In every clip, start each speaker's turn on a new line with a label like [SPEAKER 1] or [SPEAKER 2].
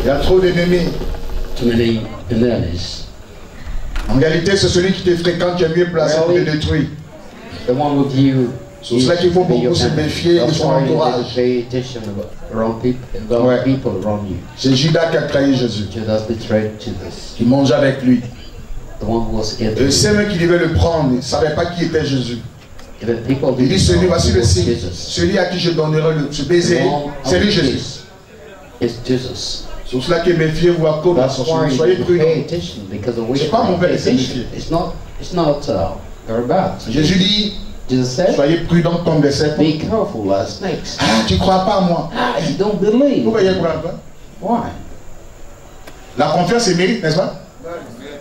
[SPEAKER 1] Il y a trop d'ennemis. En réalité, c'est celui qui te fréquente qui est mieux placé pour te détruire.
[SPEAKER 2] The one with you.
[SPEAKER 1] C'est pour cela qu'il faut beaucoup se méfier de son entourage. Ouais. C'est Judas qui a trahi Jésus, qui mangeait avec lui.
[SPEAKER 2] eating.
[SPEAKER 1] ceux qui devaient le prendre ne savaient pas qui était Jésus. Il dit, celui, voici le signe. Celui à qui je donnerai le, ce baiser, c'est lui Jésus. C'est pour cela que méfiez-vous à cause de Soyez prudents.
[SPEAKER 2] of
[SPEAKER 1] C'est pas mauvais, c'est
[SPEAKER 2] attention.
[SPEAKER 1] méfier.
[SPEAKER 2] It's not. It's not uh, very bad.
[SPEAKER 1] Jésus dit, soyez prudents comme des serpents.
[SPEAKER 2] "Be careful as snakes."
[SPEAKER 1] Ah, tu crois pas à moi
[SPEAKER 2] Ah, you don't believe.
[SPEAKER 1] Pourquoi il croit pas
[SPEAKER 2] Why?
[SPEAKER 1] La confiance est mérite, n'est-ce pas?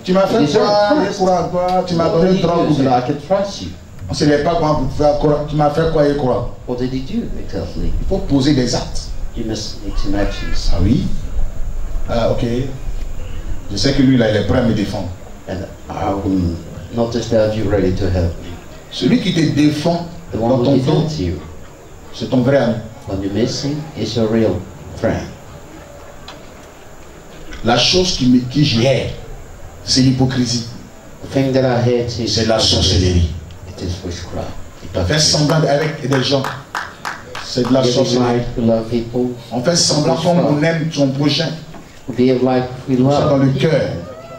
[SPEAKER 1] Tu m'as fait toi, tu m'as donné drogue.
[SPEAKER 2] I can trust you?
[SPEAKER 1] On ne savait pas comment vous faire croire. Tu m'as fait croire et croire.
[SPEAKER 2] What did he do exactly?
[SPEAKER 1] Il faut poser des actes.
[SPEAKER 2] You must make some actions.
[SPEAKER 1] Ah oui? Ah, ok. Je sais que lui, là, il est prêt à me défendre.
[SPEAKER 2] And I will that you're ready to help me.
[SPEAKER 1] Celui qui te défend
[SPEAKER 2] The
[SPEAKER 1] dans
[SPEAKER 2] one
[SPEAKER 1] ton dos, c'est ton vrai ami.
[SPEAKER 2] when you're missing is your real friend.
[SPEAKER 1] La chose qui, me, qui gère, c'est l'hypocrisie.
[SPEAKER 2] The thing that I hate is
[SPEAKER 1] C'est la sorcellerie. Fait semblant avec des gens. C'est de la sorcellerie. On fait semblant comme on aime son prochain. Ça dans le cœur.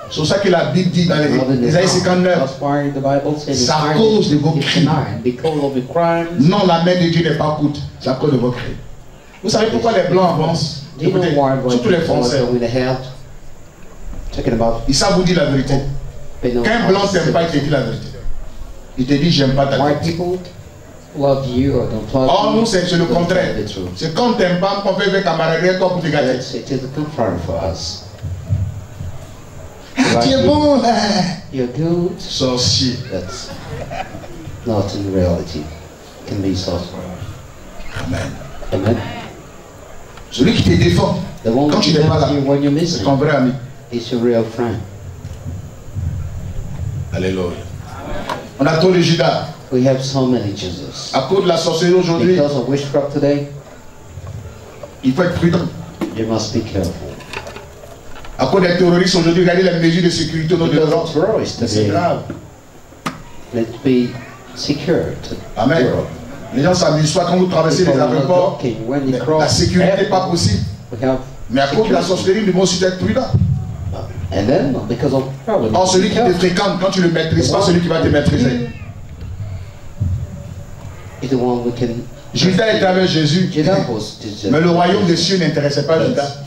[SPEAKER 1] C'est pour ça que la Bible dit dans les Isaïe
[SPEAKER 2] heart.
[SPEAKER 1] 59,
[SPEAKER 2] That's why the Bible says
[SPEAKER 1] C'est à cause de vos crimes. non, la main de Dieu n'est pas courte. C'est à cause de vos crimes. Vous savez pourquoi les Blancs avancent? Écoutez, surtout les Français. Ils savent vous dire la vérité. Qu'un Blanc t'aime pas, il te dit la vérité. Il te dit, j'aime pas ta
[SPEAKER 2] people love you or don't love
[SPEAKER 1] Or
[SPEAKER 2] you.
[SPEAKER 1] nous, c'est c'est le contraire. C'est quand t'aimes pas qu'on fait avec camaraderie, toi pour te gâter.
[SPEAKER 2] It is the contrary for us.
[SPEAKER 1] Ah, tu es bon, là.
[SPEAKER 2] You're good.
[SPEAKER 1] Sorcier.
[SPEAKER 2] That's not in reality. Can be sorcery.
[SPEAKER 1] Amen.
[SPEAKER 2] Amen.
[SPEAKER 1] Celui qui te défend, Quand tu n'es pas là, c'est ton vrai ami.
[SPEAKER 2] is your real friend.
[SPEAKER 1] Alléluia. On a trop de Judas.
[SPEAKER 2] We have so many Jesus.
[SPEAKER 1] À cause de la sorcellerie aujourd'hui,
[SPEAKER 2] Because of witchcraft today,
[SPEAKER 1] il faut être prudent.
[SPEAKER 2] you must be careful.
[SPEAKER 1] À cause des terroristes aujourd'hui, regardez les mesures de sécurité au nom de l'Europe. C'est grave.
[SPEAKER 2] let's be secure
[SPEAKER 1] Amen.
[SPEAKER 2] Europe.
[SPEAKER 1] Les gens s'amusent soit quand vous traversez les
[SPEAKER 2] People
[SPEAKER 1] aéroports, la sécurité n'est pas possible.
[SPEAKER 2] We have
[SPEAKER 1] Mais à cause de la sorcellerie, nous devons aussi être prudents.
[SPEAKER 2] And then, because of problem,
[SPEAKER 1] Or celui qui te fréquente, quand tu le maîtrises pas, celui qui va te maîtriser. Judas était avec Jésus, mais le royaume des cieux n'intéressait pas Judas.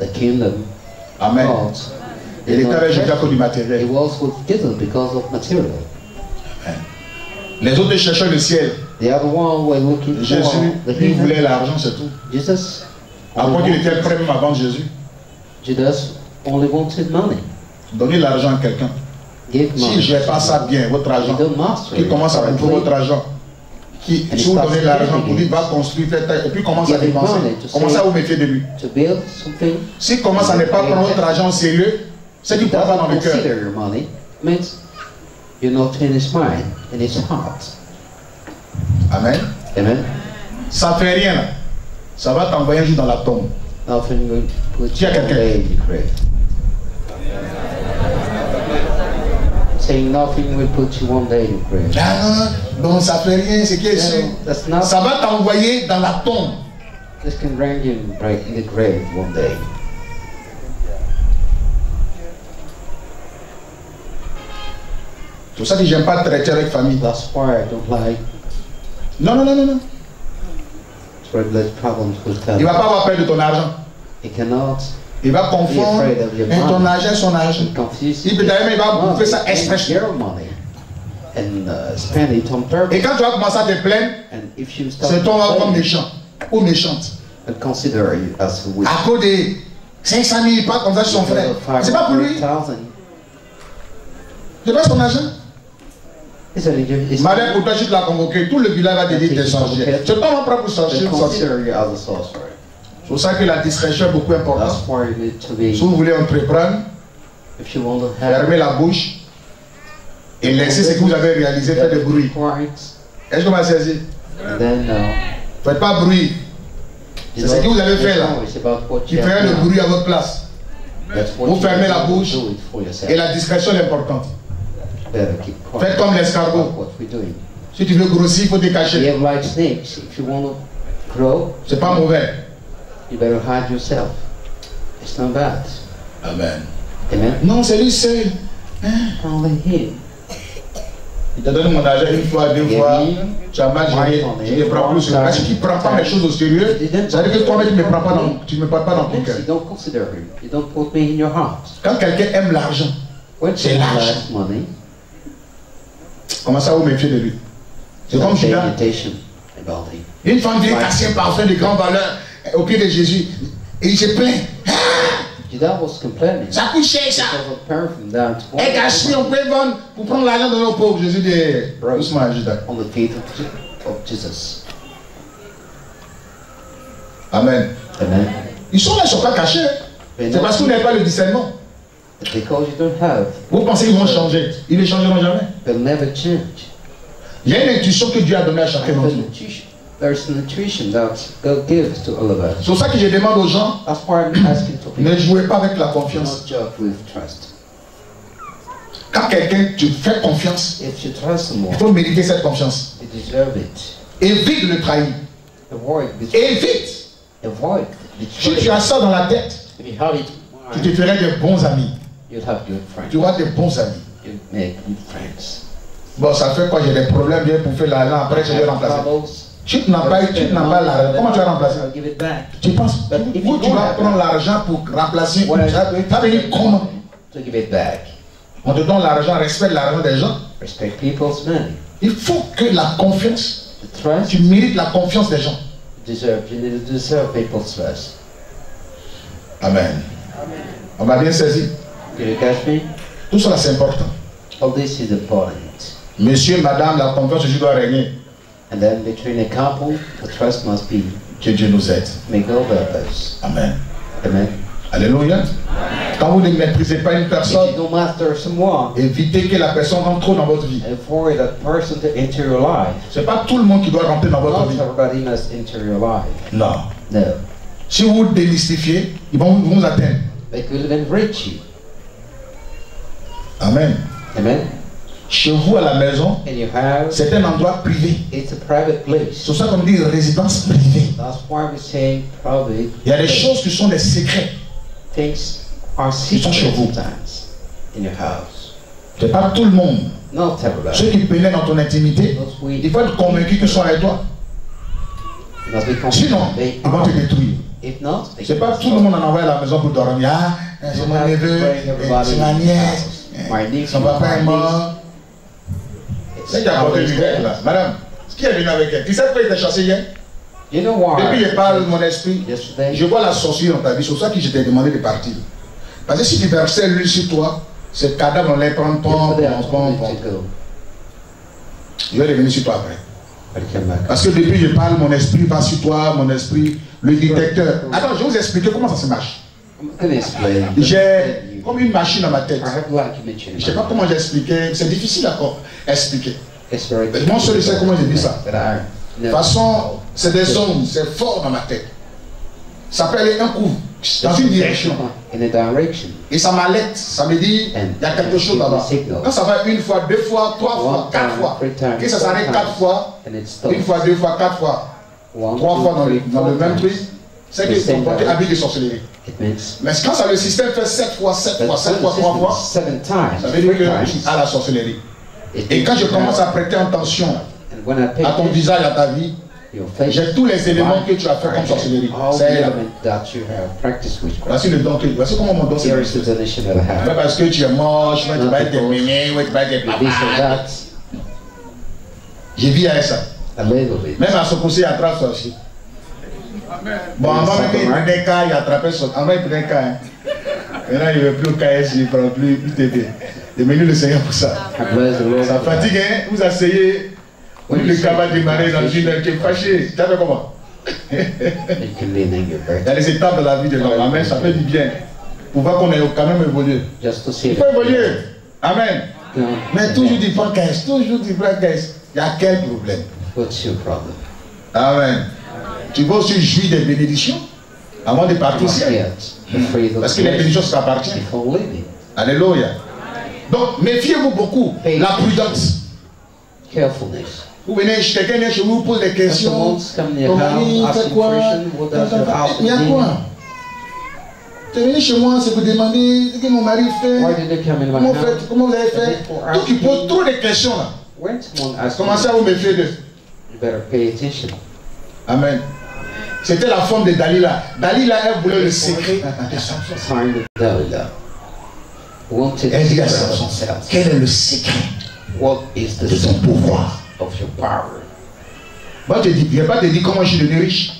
[SPEAKER 2] The kingdom.
[SPEAKER 1] Amen. Il était avec Judas cause du matériel.
[SPEAKER 2] was with Jesus because of material.
[SPEAKER 1] Les autres cherchaient le ciel.
[SPEAKER 2] The other one were looking for
[SPEAKER 1] Jésus, lui, voulait l'argent, c'est tout.
[SPEAKER 2] Jesus,
[SPEAKER 1] Après qu'il était prêt même avant Jésus,
[SPEAKER 2] Judas only wanted money.
[SPEAKER 1] donnez l'argent à quelqu'un.
[SPEAKER 2] Give
[SPEAKER 1] Si je n'ai pas ça bien, votre argent, qui commence à bouffer
[SPEAKER 2] correctly.
[SPEAKER 1] votre argent, qui, si vous donnez l'argent pour lui, va construire, et puis commence à dépenser. Commencez à vous méfier de lui. S'il commence à ne pas prendre votre argent au sérieux, c'est prend pas dans le cœur.
[SPEAKER 2] consider your money means you're not in his mind, in his heart.
[SPEAKER 1] Amen.
[SPEAKER 2] Amen.
[SPEAKER 1] Ça ne fait rien. Ça va t'envoyer un jour dans la tombe.
[SPEAKER 2] Nothing will put you in grave. Saying nothing will put you one day in.
[SPEAKER 1] Ah, bon, ça fait rien, c'est
[SPEAKER 2] not.
[SPEAKER 1] Ça va t'envoyer dans la tombe.
[SPEAKER 2] This can bring you in the grave one day.
[SPEAKER 1] C'est pour ça que j'aime pas traiter avec famille.
[SPEAKER 2] That's why I don't like
[SPEAKER 1] Non, non, non, non, non.
[SPEAKER 2] problems with
[SPEAKER 1] Il va pas avoir peur de ton argent.
[SPEAKER 2] He cannot
[SPEAKER 1] Il va confondre ton argent, son argent. Il peut d'ailleurs, il va bouffer ça
[SPEAKER 2] and uh.
[SPEAKER 1] Et quand tu vas commencer à te plaindre, c'est ton comme
[SPEAKER 2] complaining,
[SPEAKER 1] méchant ou méchante. À cause de 500 000 pas comme ça son frère. C'est pas pour lui.
[SPEAKER 2] 500,000.
[SPEAKER 1] C'est pas son argent? Madame, pour toi, je te l'ai convoqué. Tout le village va te dire que tu es sorcier. C'est pas mon propre sorcier.
[SPEAKER 2] They
[SPEAKER 1] sorcier. Pour ça que la discrétion est beaucoup importante. Si vous voulez entreprendre, fermez la bouche et laissez ce que vous avez réalisé faire de bruit. Est-ce que vous m'avez saisi
[SPEAKER 2] uh,
[SPEAKER 1] Faites pas bruit. C'est ce que vous avez fait là. Qui ferait le bruit à votre place. Vous fermez la bouche. Et la discrétion est importante. Faites comme l'escargot. Si tu veux grossir, il faut te cacher. C'est pas mauvais.
[SPEAKER 2] You better hide yourself. It's not bad.
[SPEAKER 1] Amen.
[SPEAKER 2] Amen.
[SPEAKER 1] Non, c'est lui seul.
[SPEAKER 2] Only him.
[SPEAKER 1] Il t'a donné mon argent une fois, deux fois. Tu as mal géré. Je ne prends plus. Parce qu'il ne prend pas mes choses au sérieux? Ça veut dire que toi-même, tu ne me prends pas dans, tu ne me parles pas dans ton cœur.
[SPEAKER 2] you don't consider him. You don't put me in your heart.
[SPEAKER 1] Quand quelqu'un aime l'argent,
[SPEAKER 2] When
[SPEAKER 1] C'est
[SPEAKER 2] someone
[SPEAKER 1] l'argent. commence à vous méfier de lui. C'est comme Judas. Une femme vient casser un parfum de grande valeur au pied de Jésus. Et il se plaint.
[SPEAKER 2] Judas was complaining
[SPEAKER 1] Ça coûte cher ça. Et gâché, on peut vendre pour prendre l'argent de nos pauvres. Jésus dit, doucement, Judas.
[SPEAKER 2] on the feet of, Je- of Jesus.
[SPEAKER 1] Amen.
[SPEAKER 2] Amen.
[SPEAKER 1] Ils sont là, ils ne sont pas cachés. C'est parce que vous n'avez pas le discernement.
[SPEAKER 2] But because you don't have,
[SPEAKER 1] Vous pensez qu'ils vont changer. Ils ne changeront jamais.
[SPEAKER 2] they'll never change.
[SPEAKER 1] Il y a une intuition que Dieu a donnée à chacun d'entre nous.
[SPEAKER 2] Intuition, there's an intuition that God gives to all of us.
[SPEAKER 1] C'est pour ça que je demande aux gens,
[SPEAKER 2] That's why I'm asking to people
[SPEAKER 1] ne jouez pas avec la confiance.
[SPEAKER 2] not joke with trust.
[SPEAKER 1] Quand quelqu'un te fait confiance,
[SPEAKER 2] If you trust someone,
[SPEAKER 1] il faut mériter cette confiance.
[SPEAKER 2] you deserve it.
[SPEAKER 1] Évite de le trahir.
[SPEAKER 2] Avoid betrayal.
[SPEAKER 1] Évite.
[SPEAKER 2] Avoid
[SPEAKER 1] Si tu
[SPEAKER 2] betrayal.
[SPEAKER 1] as ça dans la tête,
[SPEAKER 2] If you have it,
[SPEAKER 1] tu te ferais de bons amis.
[SPEAKER 2] you'll have good
[SPEAKER 1] Tu auras de bons amis.
[SPEAKER 2] You'll make good friends.
[SPEAKER 1] Bon, ça fait quoi? J'ai des problèmes, viens pour faire l'argent, après je vais remplacer.
[SPEAKER 2] Troubles,
[SPEAKER 1] Tu n'as pas, tu n'as pas l'argent. Comment tu vas remplacer? Tu penses où tu vas prendre l'argent pour remplacer ça veut dire comment?
[SPEAKER 2] To give it back.
[SPEAKER 1] On te donne l'argent, respecte l'argent des gens.
[SPEAKER 2] Respect people's money.
[SPEAKER 1] Il faut que la confiance, tu mérites la confiance des gens.
[SPEAKER 2] deserve. You deserve people's trust.
[SPEAKER 1] Amen. On m'a bien saisi.
[SPEAKER 2] Did you catch me?
[SPEAKER 1] Tout cela c'est important.
[SPEAKER 2] All this is important.
[SPEAKER 1] Monsieur, madame, la confiance je dois régner.
[SPEAKER 2] And then between a couple, the trust must be
[SPEAKER 1] Que Dieu nous aide. Amen.
[SPEAKER 2] Amen.
[SPEAKER 1] Alléluia. Quand vous ne méprisez pas une
[SPEAKER 2] If
[SPEAKER 1] personne,
[SPEAKER 2] you don't master someone,
[SPEAKER 1] évitez que la personne rentre trop dans votre vie.
[SPEAKER 2] avoid that person to enter your life.
[SPEAKER 1] C'est pas tout le monde qui doit rentrer dans votre
[SPEAKER 2] Not
[SPEAKER 1] vie.
[SPEAKER 2] everybody must enter your life.
[SPEAKER 1] Non.
[SPEAKER 2] No.
[SPEAKER 1] Si vous vous démystifiez, ils vont ils vont vous atteindre.
[SPEAKER 2] They could even reach you.
[SPEAKER 1] Amen.
[SPEAKER 2] Amen.
[SPEAKER 1] Chez vous à la maison, c'est un endroit privé. C'est pour ça qu'on dit résidence privée.
[SPEAKER 2] That's why we say private.
[SPEAKER 1] Il y a des choses qui sont des secrets.
[SPEAKER 2] Things are
[SPEAKER 1] Ils sont chez vous.
[SPEAKER 2] house.
[SPEAKER 1] C'est pas tout le monde. Ceux qui pénètrent dans ton intimité, il faut être convaincu qu'ils sont avec toi. Sinon, ils vont te détruire. C'est
[SPEAKER 2] can
[SPEAKER 1] pas tout le monde en envoie à la maison pour dormir. Ah, c'est mon neveu, eh, c'est ma nièce, eh, son papa est mort. Qui a apporté grec
[SPEAKER 2] there.
[SPEAKER 1] là Madame, qui est venu avec elle Tu sais pourquoi il t'a chassé hier
[SPEAKER 2] You know why?
[SPEAKER 1] Depuis je parle mon esprit,
[SPEAKER 2] Yesterday,
[SPEAKER 1] je vois la sorcière dans ta vie. C'est pour ça que je t'ai demandé de partir. Parce que si tu versais l'huile sur toi, ce cadavre on les prend, pom. Je vais revenir sur toi après. Parce que depuis je parle, mon esprit va sur toi, mon esprit, le détecteur. Attends, je vais vous expliquer comment ça se marche. J'ai comme une machine dans ma tête. Je ne sais pas comment j'ai expliqué. C'est difficile à expliquer. Moi seul je sais comment je dis ça. De toute façon, c'est des ondes, c'est fort dans ma tête. Ça peut aller un coup, dans une direction. Et ça m'alerte, ça me dit, il y a quelque chose là-bas. Quand ça va une fois, deux fois, trois fois, quatre fois, que ça s'arrête quatre fois, une fois, deux fois, quatre fois, trois fois dans le, dans même truc, c'est que c'est porté habit de sorcellerie.
[SPEAKER 2] It means
[SPEAKER 1] Mais quand ça, le système fait sept fois, sept
[SPEAKER 2] that
[SPEAKER 1] fois, sept
[SPEAKER 2] when
[SPEAKER 1] fois,
[SPEAKER 2] the
[SPEAKER 1] trois
[SPEAKER 2] system
[SPEAKER 1] fois,
[SPEAKER 2] is seven times,
[SPEAKER 1] ça veut dire que
[SPEAKER 2] times,
[SPEAKER 1] à la sorcellerie. Et quand je commence à prêter attention à ton visage, à ta vie, j'ai tous les éléments que tu as fait comme sorcellerie. C'est. Voici le don que, voici comment mon don s'est
[SPEAKER 2] Here is the
[SPEAKER 1] manifesté.
[SPEAKER 2] donation that I
[SPEAKER 1] Pas parce que tu es moche, tu vas être ouais, tu vas être
[SPEAKER 2] that,
[SPEAKER 1] J'ai vu avec ça. Même à ce conseil, il attrape ça aussi. Bon, avant même qu'il prenait un cas, il attrapait son. Avant, il prenait un cas. Hein. Maintenant, il ne veut plus au KS, il ne prend plus UTB. Il est venu le Seigneur pour ça.
[SPEAKER 2] Lord.
[SPEAKER 1] Ça fatigue, hein. Vous asseyez. Vous le cas va démarrer dans une heure, tu es fâché. Tu sais comment?
[SPEAKER 2] You can lean in your
[SPEAKER 1] Il y
[SPEAKER 2] birth.
[SPEAKER 1] a des étapes de la vie de l'homme. Amen, ça fait du bien. Pour voir qu'on est quand même évolué.
[SPEAKER 2] Just to see
[SPEAKER 1] Il faut évoluer. Amen.
[SPEAKER 2] No.
[SPEAKER 1] Mais toujours du franc caisse, toujours du franc caisse. Il y a quel problème?
[SPEAKER 2] What's your problem?
[SPEAKER 1] Amen. Tu vas aussi jouir des bénédictions avant de partir au ciel. Parce que les bénédictions t'appartiennent. Alléluia. Donc, méfiez-vous beaucoup. La prudence.
[SPEAKER 2] Carefulness.
[SPEAKER 1] Vous venez, quelqu'un vient chez vous, vous pose des questions. Ton mari fait quoi? Il y a quoi? Tu es venu chez moi, c'est pour demander ce que mon mari fait. Comment, fait, comment vous avez fait? Donc, il pose trop de questions là. Commencez à vous méfier d'eux.
[SPEAKER 2] you better pay attention.
[SPEAKER 1] Amen. C'était la forme de Dalila. Dalila, elle voulait le secret de Samson. Elle dit à Samson, quel est le secret
[SPEAKER 2] What is the
[SPEAKER 1] de
[SPEAKER 2] secret
[SPEAKER 1] pouvoir?
[SPEAKER 2] of your power?
[SPEAKER 1] Moi, je ne vais pas te dire comment je suis devenu riche.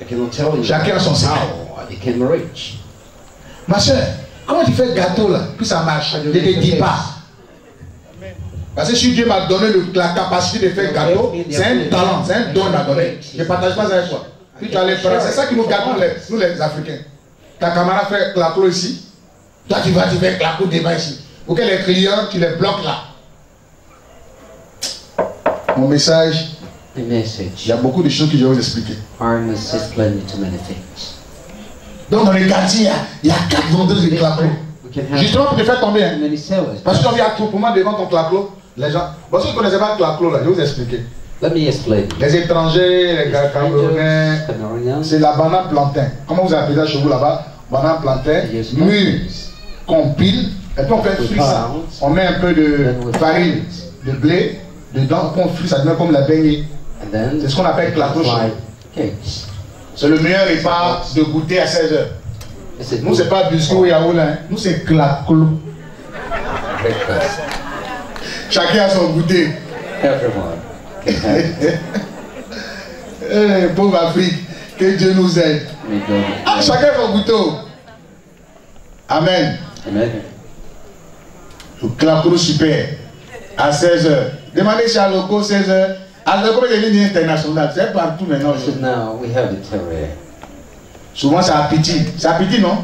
[SPEAKER 2] I cannot tell you
[SPEAKER 1] Chacun a son secret.
[SPEAKER 2] how I became rich.
[SPEAKER 1] Ma soeur, comment tu fais gâteau là, puis ça marche Ne te dis pas. Parce que si Dieu m'a donné la capacité de faire gâteau, c'est un talent, c'est un don m'a donné. Je ne partage pas avec toi. Puis tu as les frères, c'est ça qui nous gâte nous les, Africains. Ta camarade fait claclo ici, toi tu vas, tu fais claclo devant ici. Pour que les clients, tu les bloques là. Mon message,
[SPEAKER 2] The
[SPEAKER 1] il y a beaucoup de choses que je vais vous expliquer. Donc dans les quartiers, il y a, quatre vendeuses de claclo. Justement pour te faire tomber. hein. Parce que quand il y a moi devant ton claclo, les gens. Si vous ne connaissez pas le claclo là, je vais vous expliquer.
[SPEAKER 2] Let me explain.
[SPEAKER 1] Les étrangers, les camerounais, c'est la banane plantain. Comment vous appelez ça chez vous là-bas? Banane plantain,
[SPEAKER 2] Yes,
[SPEAKER 1] mûr, qu'on pile, et puis on fait frire ça. On met un peu de farine, de blé, dedans, on frire ça devient comme la
[SPEAKER 2] then
[SPEAKER 1] C'est ce qu'on appelle
[SPEAKER 2] cakes.
[SPEAKER 1] C'est le meilleur repas de goûter à 16h.
[SPEAKER 2] It's a
[SPEAKER 1] Nous, c'est pas biscuit ou yaourt hein. nous c'est claclo. Chacun a son goûter.
[SPEAKER 2] Everyone
[SPEAKER 1] Eh, pauvre Afrique, que Dieu nous aide. Ah, chacun son goûter. Amen.
[SPEAKER 2] Amen.
[SPEAKER 1] Le clacro super. À 16h. Demandez chez Aloco 16h. Aloco est une ligne internationale. C'est partout maintenant.
[SPEAKER 2] Now we have it everywhere.
[SPEAKER 1] Souvent c'est appétit. C'est appétit, non?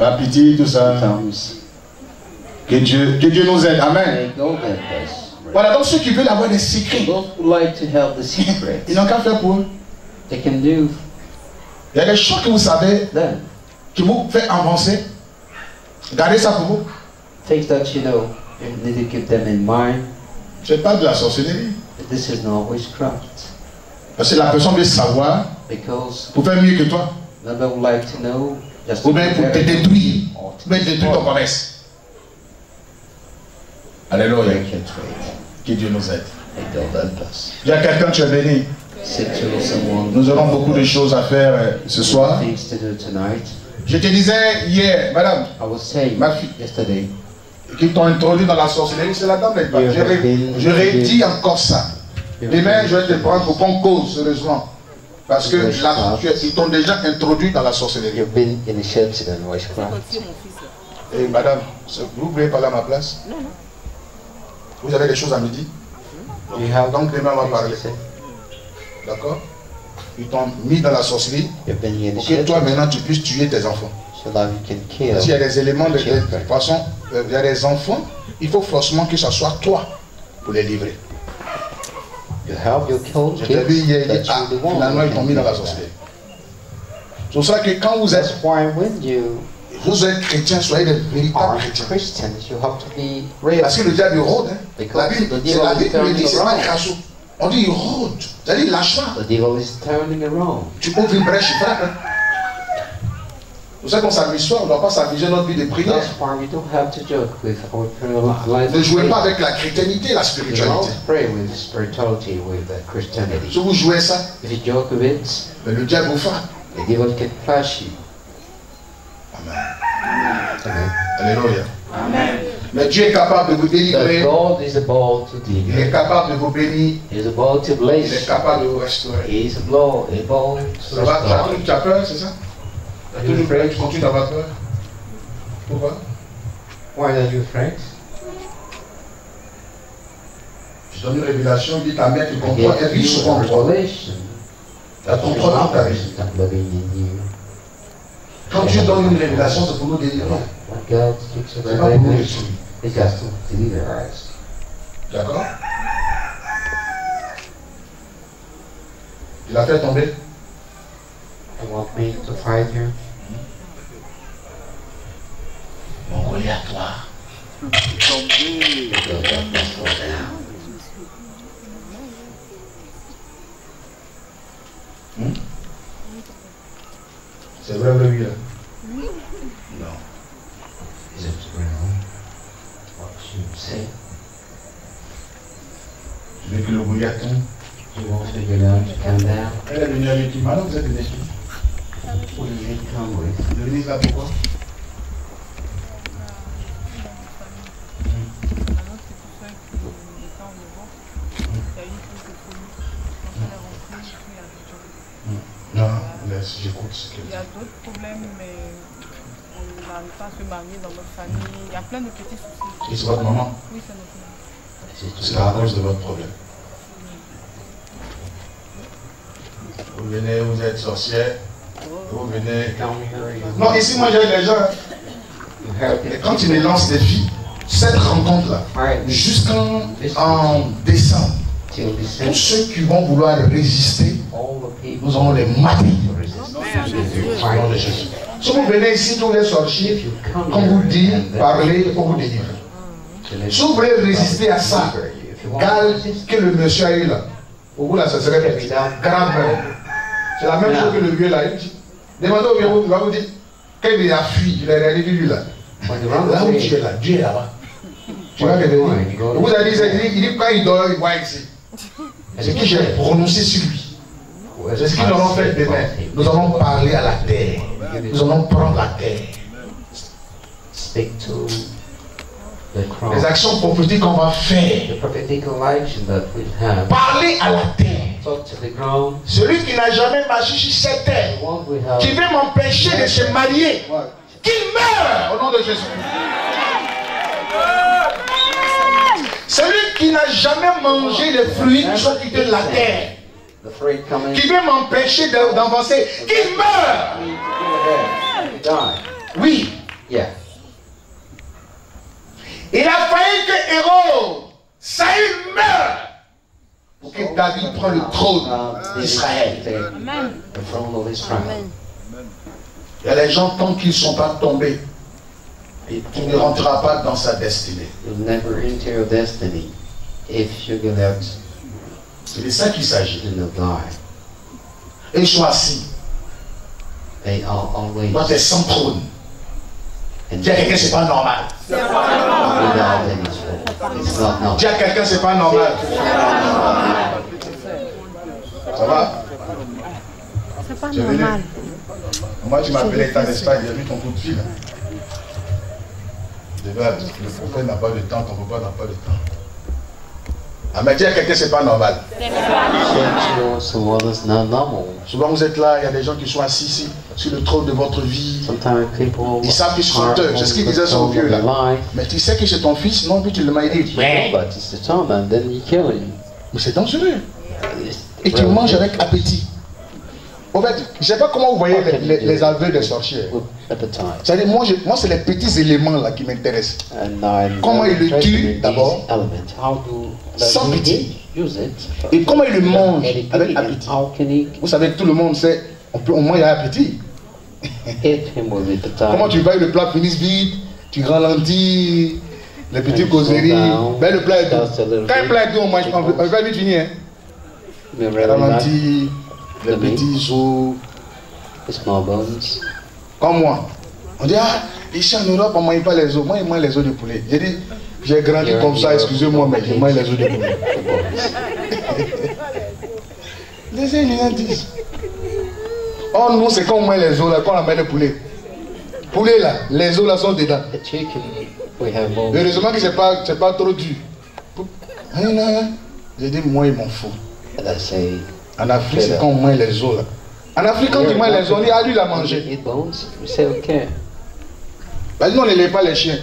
[SPEAKER 1] Appétit, tout ça. Que Dieu, que Dieu nous aide. Amen. Voilà, donc ceux qui veulent avoir des secrets,
[SPEAKER 2] Those who like to have the secret,
[SPEAKER 1] ils n'ont qu'à faire pour eux.
[SPEAKER 2] they can do
[SPEAKER 1] Il y a des choses que vous savez qui vous fait avancer. Gardez ça pour vous.
[SPEAKER 2] Things that you know, you need to keep them in mind.
[SPEAKER 1] C'est pas de la sorcellerie.
[SPEAKER 2] This is not witchcraft.
[SPEAKER 1] Parce que la personne veut savoir
[SPEAKER 2] Because
[SPEAKER 1] pour faire mieux que toi.
[SPEAKER 2] would like to know just
[SPEAKER 1] Ou bien pour te détruire. Ou bien détruire ton commerce. Alléluia. Que Dieu nous aide. Il y a quelqu'un, tu es béni. Nous aurons beaucoup de choses à faire euh, ce soir. Je te disais hier, madame,
[SPEAKER 2] I was saying
[SPEAKER 1] Ma fille.
[SPEAKER 2] yesterday,
[SPEAKER 1] qui t'ont introduit dans la sorcellerie, c'est la dame n'est pas.
[SPEAKER 2] You
[SPEAKER 1] Je redis encore ça. Demain, je vais te prendre pour qu'on cause, sérieusement. Parce que là, ils t'ont déjà introduit dans la sorcellerie. Et madame, c'est- vous voulez parler à ma place? Vous avez des choses à me dire Donc demain, on va parler. D'accord Ils t'ont mis dans la sorcellerie pour que toi, maintenant, tu puisses tuer tes enfants. S'il y a des éléments de, façon, euh, il y a des enfants, il faut forcément que ce soit toi pour les livrer. Je t'ai vu hier, il dit, ah, finalement, ils t'ont mis dans la sorcellerie. C'est pour ça que quand vous êtes, Vous êtes chrétien, soyez des véritables chrétiens. Parce que le diable il rôde. Hein. La Bible, la Bible le dit, c'est pas crassou. On dit il rôde. C'est-à-dire lâche pas.
[SPEAKER 2] The devil is turning around.
[SPEAKER 1] Tu ouvres une brèche, il frappe. Pour ça qu'on s'amuse soit, on ne doit pas s'amuser notre vie de prière. Ne jouez pas avec la chrétiennité et la spiritualité. Si vous jouez ça, ben, le diable vous frappe.
[SPEAKER 2] the devil can flash you.
[SPEAKER 1] Amen.
[SPEAKER 2] Amen.
[SPEAKER 1] Alléluia. Mais Dieu est capable de vous délivrer.
[SPEAKER 2] God is able to
[SPEAKER 1] Il est capable de vous bénir.
[SPEAKER 2] He is able to
[SPEAKER 1] Il est capable de vous restaurer.
[SPEAKER 2] He is able able to
[SPEAKER 1] Ça va, tu as
[SPEAKER 2] restore.
[SPEAKER 1] toujours- tu as peur, c'est ça? Tu as toujours peur, tu continues d'avoir peur? Pourquoi?
[SPEAKER 2] Why are you afraid?
[SPEAKER 1] Je donne une révélation, il dit ta mère qui
[SPEAKER 2] I
[SPEAKER 1] comprend, elle vit
[SPEAKER 2] revelation.
[SPEAKER 1] Elle comprend dans ta vie.
[SPEAKER 2] That living in you.
[SPEAKER 1] Quand Dieu donne une révélation, c'est pour nous délivrer. C'est pas pour nous détruire. D'accord? Il a fait tomber? Mon toi.
[SPEAKER 2] Build that vessel down.
[SPEAKER 1] C'est vrai, vrai, oui. là? Non.
[SPEAKER 2] Is it real? What you say?
[SPEAKER 1] Je veux que le Goliath tombe.
[SPEAKER 2] You want the Goliath to come down?
[SPEAKER 1] Elle est venue avec qui Maintenant, vous êtes venu avec qui
[SPEAKER 2] What do you come with?
[SPEAKER 1] Vous venez là pourquoi Non, laisse, j'écoute ce qu'elle
[SPEAKER 3] Il y a d'autres problèmes, mais on n'arrive pas à se marier dans notre famille. Il y a plein de petits soucis.
[SPEAKER 1] Et c'est votre maman
[SPEAKER 3] c'est
[SPEAKER 1] la cause de votre problème. Vous venez, vous êtes sorcière. Vous venez. Non, ici, moi, j'ai des gens. Et quand ils me lancent des filles, cette rencontre-là, jusqu'en en décembre, tous ceux qui vont vouloir résister, nous allons les mater. Au nom de Jésus. Si vous venez ici, tous les sorciers, comme vous
[SPEAKER 2] here
[SPEAKER 1] dit,
[SPEAKER 2] and then
[SPEAKER 1] parler pour vous délivrer. Si vous voulez résister à ça,
[SPEAKER 2] resist,
[SPEAKER 1] que le monsieur a eu là, pour vous là, ça serait petit. Grave même. C'est la même chose que le vieux là. Demandez au vieux, il va vous dire, quand il a fui, il a réalisé lui là. Là où tu es là, Dieu est là-bas. Tu vas revenir. Vous avez dit, il dit, quand il dort, il voit ici. Ce que j'ai prononcé sur lui. C'est ce qu'ils nous allons faire demain. Nous allons parler à la terre. Nous allons prendre la terre.
[SPEAKER 2] Speak to
[SPEAKER 1] Les actions prophétiques qu'on va faire. Parler à la terre. Celui qui n'a jamais marché sur cette terre, qui veut m'empêcher de se marier, qu'il meure au nom de Jésus. Celui qui n'a jamais mangé les fruits qui sont quittés de la terre, qui veut m'empêcher d'avancer, qu'il meure. Oui,
[SPEAKER 2] Yeah.
[SPEAKER 1] Il a fallu que Héros, Saül meure pour que David prenne le trône d'Israël.
[SPEAKER 3] Amen.
[SPEAKER 1] Il y a les gens, tant qu'ils ne sont pas tombés, tu ne rentreras pas dans sa destinée.
[SPEAKER 2] You'll never enter your destiny if you give out
[SPEAKER 1] C'est de ça qu'il s'agit.
[SPEAKER 2] in the die.
[SPEAKER 1] Et ils sont assis. Tu es sans trône. Dis à quelqu'un, c'est pas normal. Dis à quelqu'un, c'est pas normal. Ça va?
[SPEAKER 3] C'est pas normal.
[SPEAKER 1] Moi, tu m'appelais État d'Espagne, j'ai vu ton coup de fil. Le prophète n'a pas de temps, ton papa n'a pas de temps. Ah, mais dis à quelqu'un, c'est pas normal. Souvent, vous êtes là, il y a des gens qui sont assis ici, sur le trône de votre vie. Ils savent qu'ils sont honteux. C'est ce qu'il
[SPEAKER 2] on the
[SPEAKER 1] disait son vieux là. Mais tu sais que c'est ton fils, non, puis tu le
[SPEAKER 2] him.
[SPEAKER 1] Mais c'est dangereux. Et tu manges avec appétit. En fait, je ne sais pas comment vous voyez les, les, les aveux des
[SPEAKER 2] time.
[SPEAKER 1] C'est-à-dire, moi, je- moi c'est les petits éléments là qui m'intéressent. Comment
[SPEAKER 2] very
[SPEAKER 1] il le
[SPEAKER 2] interested
[SPEAKER 1] tue,
[SPEAKER 2] in these
[SPEAKER 1] d'abord? Sans pitié. Et comment il le mange?
[SPEAKER 2] And he
[SPEAKER 1] avec appétit. Vous savez que tout le monde sait, on, peut, on mange avec appétit. Comment tu vas, le plat finisse vite, tu ralentis, les petites causeries. Ben, le plat est doux. Quand un
[SPEAKER 2] bit.
[SPEAKER 1] plat est doux, on mange, on, va vite finir. Hein. Ralentis, les petits os.
[SPEAKER 2] small bones.
[SPEAKER 1] Comme moi. On dit, ah, ici en Europe, on ne mange pas les os. Moi, je mange les os de poulet. J'ai dit, j'ai grandi comme ça, excusez-moi, mais je mange les os de poulet. Les Indiens disent. Oh, nous, c'est quand on mange les os là, quand on met le poulet. Poulet là, les os là sont dedans. Heureusement que c'est pas, c'est pas trop dur. Hein, hein. J'ai dit, moi, il m'en faut. En Afrique, c'est quand on mange les os là. En Afrique, quand tu manges les os, on dit, ah, lui, il a mangé.
[SPEAKER 2] okay.
[SPEAKER 1] Bah, nous, on ne lève pas les chiens.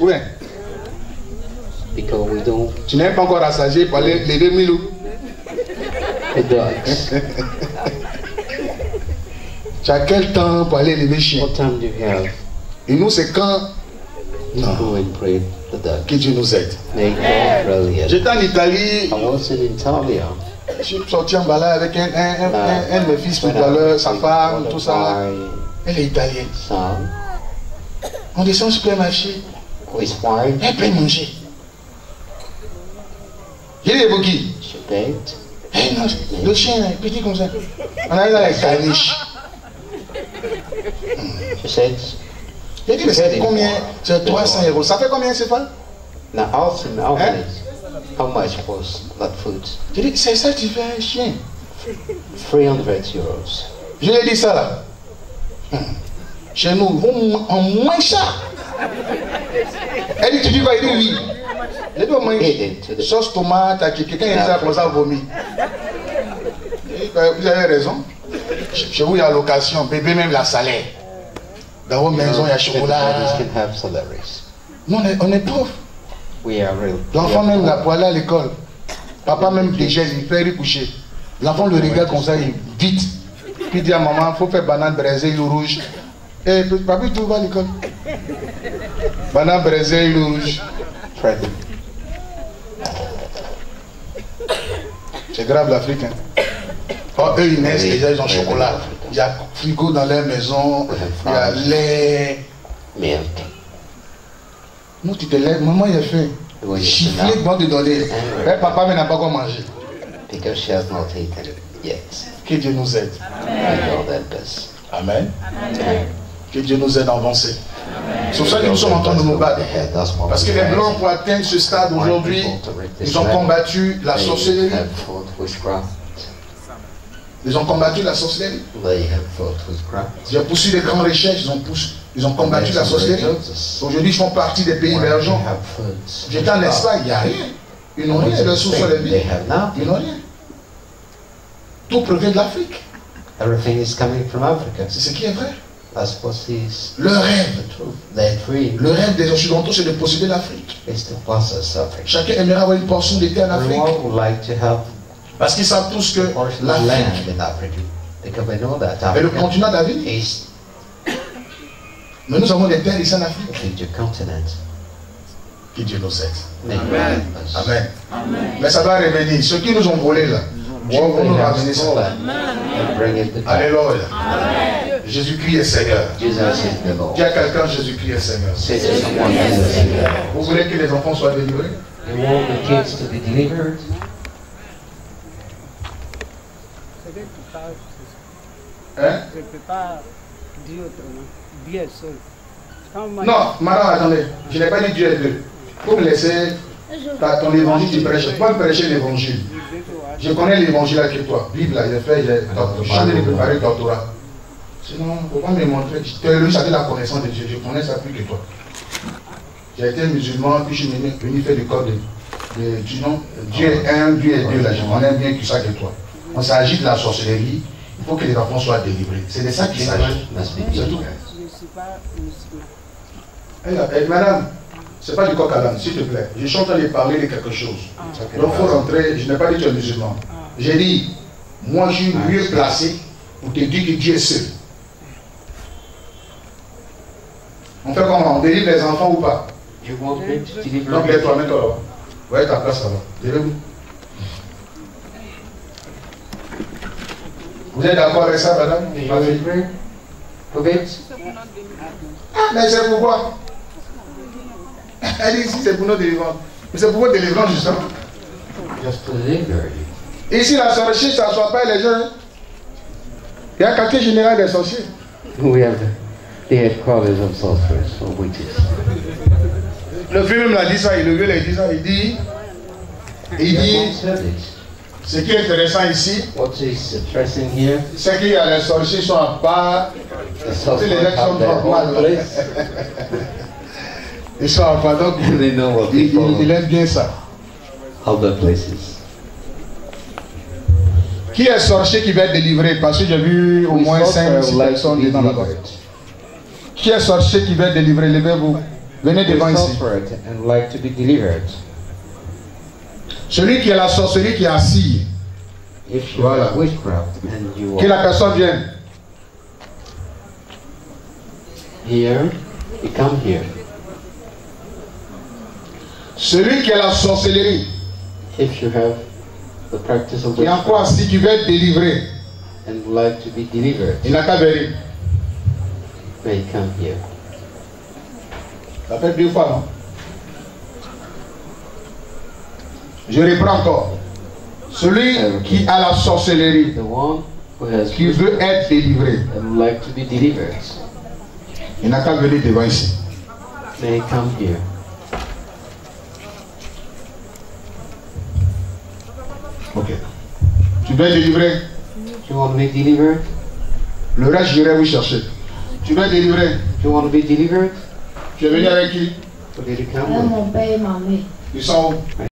[SPEAKER 2] Because we don't
[SPEAKER 1] Tu n'es pas encore rassasié par les, les 2000 loups.
[SPEAKER 2] the dogs.
[SPEAKER 1] Tu as quel temps pour aller lever chien?
[SPEAKER 2] What time do you have?
[SPEAKER 1] Et nous, c'est quand? Non.
[SPEAKER 2] go and pray the dog?
[SPEAKER 1] que Dieu nous aide. J'étais en Italie,
[SPEAKER 2] I was in Italia
[SPEAKER 1] Je suis sorti en balade avec un, un, un, un, un de mes fils tout à l'heure, sa femme, tout ça. Elle est italienne. On descend au supermarché. Elle peut manger. J'ai Boki.
[SPEAKER 2] she begged.
[SPEAKER 1] Eh non, le chien est petit comme ça. On arrive dans les caniches.
[SPEAKER 2] She said,
[SPEAKER 1] J'ai dit, mais c'est combien? C'est 300 euros. Ça fait combien, c'est pas
[SPEAKER 2] ask him how many, how much was that food?
[SPEAKER 1] Dit, c'est ça, tu fais un chien.
[SPEAKER 2] 300 euros.
[SPEAKER 1] Je lui ai dit ça là. Chez nous, on, on mange ça. Elle dit, tu dis quoi? Il dit oui. Je dis, on mange sauce tomate, quelqu'un il dit ça comme ça, vomit. Vous avez raison. Chez vous, il y a location, bébé même la salaire. Dans vos maisons, il y a chocolat. Nous, on est, on est pauvres. L'enfant même l'a aller à l'école. Papa même déjà, il fait lui coucher. L'enfant le regarde comme ça, il vite. Puis il dit à maman, il faut faire banane braisée, l'eau rouge. Et papa, tu vas à l'école. Banane braisée, l'eau rouge.
[SPEAKER 2] Fred.
[SPEAKER 1] C'est grave l'Afrique. Hein. Oh, eux, ils naissent déjà, ils ont chocolat. Il y a frigo dans leur maison, il y a lait.
[SPEAKER 2] Milk.
[SPEAKER 1] Nous, tu te lèves, maman, il a faim.
[SPEAKER 2] Oui,
[SPEAKER 1] Chiffler, bon te donner. Mais papa, mais n'a pas quoi manger.
[SPEAKER 2] Because she has not eaten yet.
[SPEAKER 1] Que Dieu nous aide. Amen.
[SPEAKER 2] Amen.
[SPEAKER 1] Que Dieu nous aide à avancer. C'est pour ça que nous sommes en train de nous battre. Parce que les Blancs, pour atteindre ce stade aujourd'hui, ils ont combattu la sorcellerie. Ils ont combattu la sorcellerie. Ils ont poursuivi les grandes recherches. Ils ont, poussé- ils ont combattu la sorcellerie.
[SPEAKER 2] Results.
[SPEAKER 1] Aujourd'hui, ils font partie des pays émergents. J'étais en Espagne, il n'y a rien. Ils n'ont rien. Le sous-sol est
[SPEAKER 2] They
[SPEAKER 1] vide.
[SPEAKER 2] have
[SPEAKER 1] Ils n'ont rien. Tout provient de l'Afrique.
[SPEAKER 2] Everything is coming from Africa.
[SPEAKER 1] C'est ce qui est vrai. Le rêve. Le rêve des Occidentaux, c'est de posséder l'Afrique. Chacun aimerait avoir une portion terre en Afrique. Parce qu'ils savent tous que l'Afrique est le continent David.
[SPEAKER 2] Is
[SPEAKER 1] Mais nous avons des terres ici en Afrique. Que Dieu nous aide.
[SPEAKER 2] Help us.
[SPEAKER 1] Amen. Mais ça va revenir. Ceux qui nous ont volé là, va
[SPEAKER 2] What
[SPEAKER 1] nous ramener ça. Alléluia. Jésus-Christ est Seigneur. Dis à quelqu'un, Jésus-Christ est Seigneur. Vous voulez que les enfants soient délivrés?
[SPEAKER 2] You want the kids to be delivered?
[SPEAKER 4] C'est que tu parles,
[SPEAKER 1] Hein
[SPEAKER 4] je ne peux pas dire autrement. Dieu est seul. Quand moi-
[SPEAKER 1] Non, madame, attendez. Je n'ai pas dit Dieu est Dieu. Il faut me laisser ta- ton évangile, tu prêches. Pas me prêcher l'évangile. Je connais l'évangile avec toi. Bible, là, j'ai fait, j'ai je suis en train de préparer le doctorat. Sinon, faut pas me montrer. Théologie, ça fait la connaissance de Dieu. Je connais ça plus que toi. J'ai été musulman, puis je suis venu, venu faire le code de, de- du nom. Dieu est un, Dieu est deux, là. Je connais bien tout ça que toi. On s'agit de la sorcellerie. Il faut que les enfants soient délivrés. C'est de ça qu'il s'agit. C'est tout.
[SPEAKER 4] Je suis pas musulman.
[SPEAKER 1] Eh, eh, madame, c'est pas du coq à l'âne, s'il te plaît. Je suis en train de parler de quelque chose. Donc il faut rentrer. Je n'ai pas dit que tu es musulman. J'ai dit, moi je suis mieux placé pour te dire que Dieu est seul. On fait comment? On délivre les enfants ou pas?
[SPEAKER 2] Want me to deliver
[SPEAKER 1] Donc lève-toi, mets-toi là-bas. Ouais, ta place là-bas. Vous êtes d'accord avec ça, madame? Ma Ah, mais c'est pourquoi? Elle dit ici, c'est pour nos délivrances. Mais c'est pour votre délivrance, justement.
[SPEAKER 2] Just to deliver you.
[SPEAKER 1] Ici, la sorcière, ça ne soit pas les gens. hein. Il y a un quartier général des sorciers.
[SPEAKER 2] We have the headquarters of sorcerers or witches.
[SPEAKER 1] Le film l'a dit ça, il le vieux l'a dit ça, il dit, il dit, ce qui est intéressant ici, c'est qu'il y a les sorciers sont à part,
[SPEAKER 2] own
[SPEAKER 1] normaux.
[SPEAKER 2] place.
[SPEAKER 1] Ils sont à part, donc
[SPEAKER 2] what
[SPEAKER 1] il, il-
[SPEAKER 2] people
[SPEAKER 1] il aime bien ça. Qui est sorcier qui va être délivré? Parce que j'ai vu au moins
[SPEAKER 2] sorcerer
[SPEAKER 1] 5
[SPEAKER 2] would like to
[SPEAKER 1] personnes dedans là-bas.
[SPEAKER 2] delivered.
[SPEAKER 1] Qui est sorcier qui va être délivré? Levez-vous. Venez devant ici.
[SPEAKER 2] sorcerer and like to be delivered.
[SPEAKER 1] Celui qui est la sorcellerie qui est assis, Voilà. que la personne vienne.
[SPEAKER 2] here, you come here.
[SPEAKER 1] Celui qui est la sorcellerie,
[SPEAKER 2] If you have the practice of
[SPEAKER 1] Et encore, si tu veux être délivré,
[SPEAKER 2] and would like to be delivered,
[SPEAKER 1] il n'a qu'à venir.
[SPEAKER 2] may come here.
[SPEAKER 1] Ça fait deux fois, non? Je reprends encore. Celui qui a la sorcellerie,
[SPEAKER 2] The one who has
[SPEAKER 1] qui veut être délivré,
[SPEAKER 2] and would like to be delivered,
[SPEAKER 1] il n'a qu'à venir devant ici.
[SPEAKER 2] may come here.
[SPEAKER 1] Ok. Tu veux être
[SPEAKER 2] you want to be delivered?
[SPEAKER 1] Le reste, j'irai vous chercher. Tu veux être
[SPEAKER 2] you want to be delivered?
[SPEAKER 1] Tu es venu avec qui?
[SPEAKER 5] Avec mon père et ma mère.
[SPEAKER 1] Ils sont où?